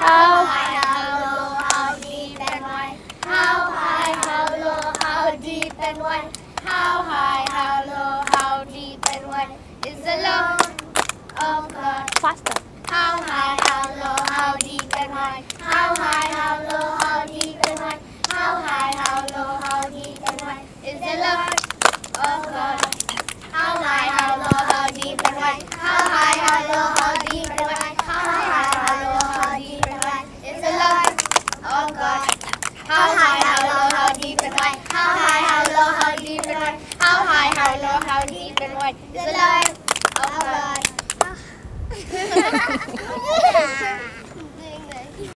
How high, how low, how deep and wide. How high, how low, how deep and wide. How high, how low, how deep and wide is the love of God. Faster. How high, how low, how deep and wide. How high, how low, how deep and wide. How high, how low, how deep and wide is the love of God. How high, how low, how deep and wide. How high, how low, how deep and wide. How high, how low, how deep and wide is the love of God. How high, how low, how deep and wide. How high, how low, how deep and wide. How high, how low, how wide is the love God.